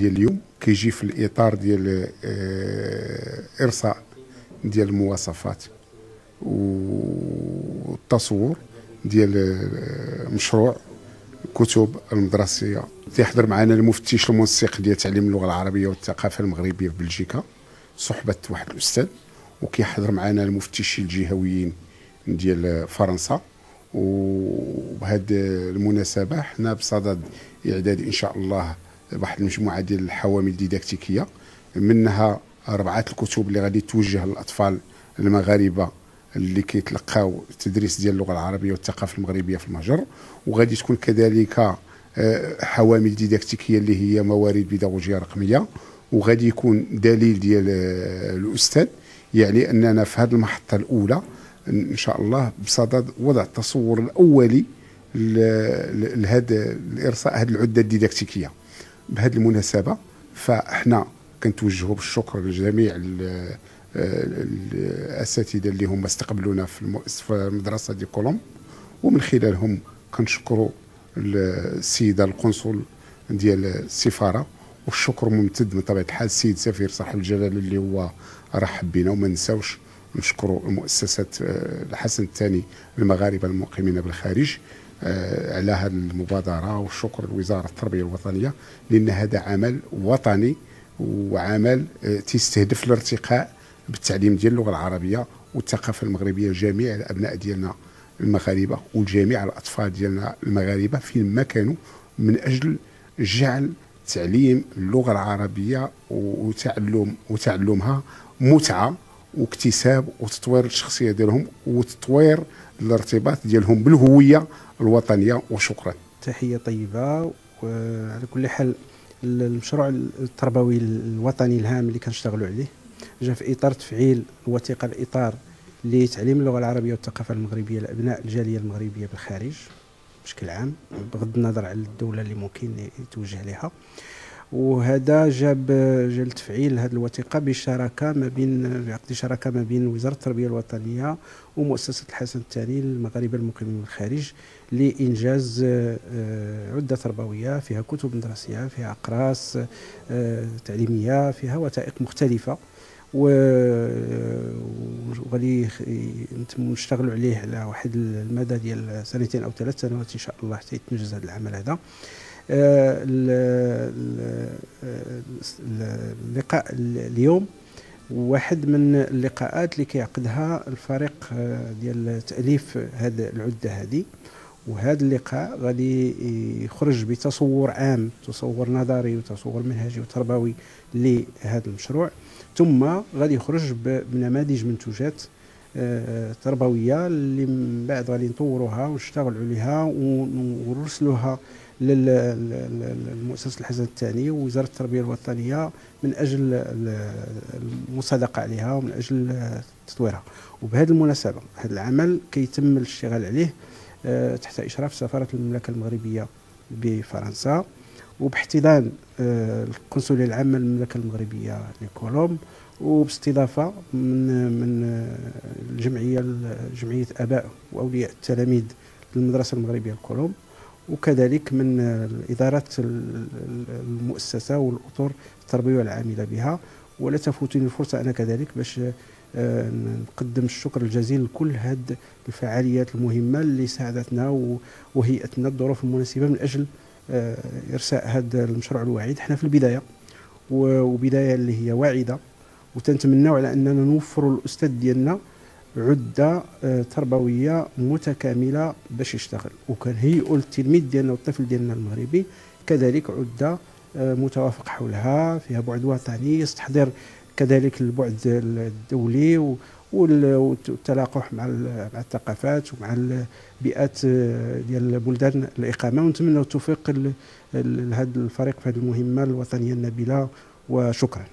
ديال اليوم كيجي في الإطار ديال آه، ارساء ديال المواصفات والتصور ديال آه، مشروع الكتب المدرسية. تيحضر معنا المفتش المنسق ديال تعليم اللغة العربية والثقافة المغربية في بلجيكا صحبة واحد الأستاذ. وكيحضر معنا المفتشين الجهويين ديال فرنسا. وبهذه المناسبة حنا بصدد إعداد إن شاء الله واحد المجموعة ديال الحوامل الديداكتيكية منها أربعة الكتب اللي غادي توجه للأطفال المغاربة اللي كيتلقاو التدريس ديال اللغة العربية والثقافة المغربية في المهجر وغادي تكون كذلك آه، حوامل ديداكتيكية اللي هي موارد بيداغوجية رقمية. وغادي يكون دليل ديال آه، الأستاذ يعني أننا في هذه المحطة الأولى إن شاء الله بصدد وضع التصور الأولي لهذا الارساء هذه العدة الديداكتيكية. بهذه المناسبة فاحنا كنتوجهوا بالشكر لجميع الأساتذة اللي هم استقبلونا في المدرسة دي كولوم. ومن خلالهم كنشكروا السيدة القنصل ديال السفاره والشكر ممتد من طبيعة الحال السيد سفير صاحب الجلاله اللي هو رحب بنا. وما نساوش نشكروا المؤسسات آه، الحسن الثاني المغاربه المقيمين بالخارج. على هذه المبادرة والشكر لوزاره التربية الوطنية لأن هذا عمل وطني وعمل آه، تستهدف الارتقاء بالتعليم ديال اللغة العربية والثقافة المغربية لجميع الأبناء ديالنا المغاربة وجميع الأطفال ديالنا المغاربة فين ما كانوا من أجل جعل تعليم اللغة العربية وتعلم وتعلمها متعة واكتساب وتطوير الشخصية ديالهم وتطوير الارتباط ديالهم بالهوية الوطنية وشكرا. تحية طيبة وعلى كل حال المشروع التربوي الوطني الهام اللي كنشتغلوا عليه جاء في إطار تفعيل الوثيقه الإطار لتعليم اللغة العربية والثقافة المغربية لأبناء الجالية المغربية بالخارج بشكل عام بغض النظر على الدولة اللي ممكن يتوجه لها. وهذا جاب جا لتفعيل هذه الوثيقة بشراكة ما بين بعقد شراكة ما بين وزارة التربية الوطنية ومؤسسة الحسن الثاني للمغاربة المقيمين بالخارج لإنجاز آه، عدة تربوية فيها كتب مدرسية فيها أقراص آه، تعليمية فيها وثائق مختلفة. وغادي نشتغلوا عليه على واحد المدى ديال سنتين أو ثلاث سنوات إن شاء الله حتى يتنجز هذا العمل هذا. آه، اللقاء اليوم واحد من اللقاءات اللي كيعقدها الفريق آه، ديال تأليف هذه العدة هذه وهذا اللقاء غادي يخرج بتصور عام تصور نظري وتصور منهجي وتربوي لهذا المشروع. ثم غادي يخرج بنماذج منتوجات آه، تربوية اللي من بعد غادي نطوروها ونشتغلوا عليها ونرسلوها للمؤسسة الحسن الثاني ووزاره التربية الوطنية من أجل المصادقة عليها ومن أجل تطويرها. وبهذه المناسبة هذا العمل كيتم الاشتغال عليه آه، تحت إشراف سفارة المملكة المغربية بفرنسا وباحتضان آه، القنصلية العامة للمملكة المغربية لكولوم وباستضافة من من آه، الجمعيه جمعية آباء وأولياء التلاميذ للمدرسة المغربية الكولوم وكذلك من الادارات المؤسسة والأطر التربوية والعاملة بها. ولا تفوتني الفرصة أنا كذلك باش آه، نقدم الشكر الجزيل لكل هذه الفعاليات المهمة اللي ساعدتنا وهيئتنا الظروف المناسبة من أجل آه، إرساء هذا المشروع الواعد إحنا في البداية وبداية اللي هي واعدة وتنتمناو على أننا نوفروا الأستاذ ديالنا عدة آه، تربوية متكاملة باش يشتغل. وكنهيئوا التلميذ ديالنا والطفل ديالنا المغربي. كذلك عدة آه، متوافق حولها فيها بعد وطني يستحضر كذلك البعد الدولي والتلاقح مع مع الثقافات ومع البيئات آه، ديال بلدان الإقامة. ونتمنى التوفيق لهذا الفريق في هذه المهمة الوطنية النبيلة. وشكرا.